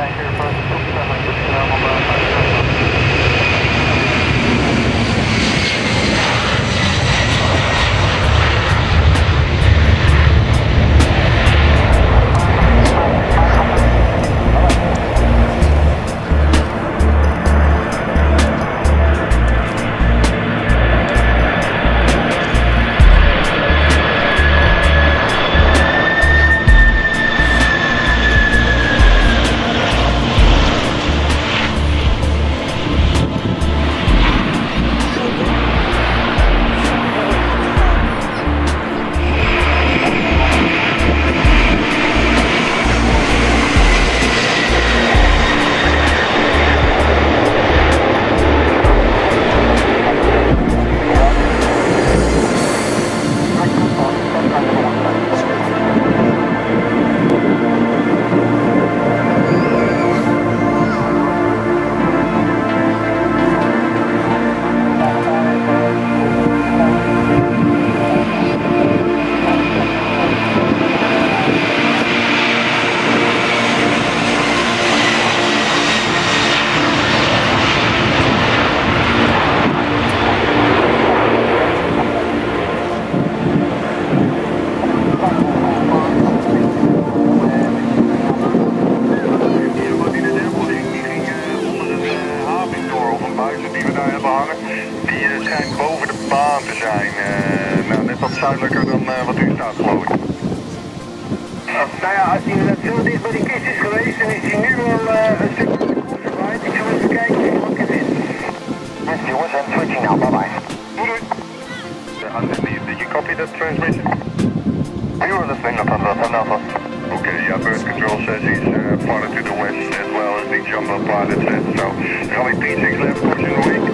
die we hebben hangen, die eh, schijnt boven de baan te zijn. Eh, nou, net wat zuidelijker dan eh, wat u staat, geloof ik. Nou ja, als hij net zo dicht bij die kist is geweest, dan is hij nu al een stuk voorbij. Ik ga even kijken wat ik vind. Yes, viewers, I'm switching now. Bye bye. Did, did you copy that transmission? We were listening the Alpha. Okay, yeah, bird control says he's uh, to the west as well as the jumbo pilot said. So, runway P6 left, pushing away.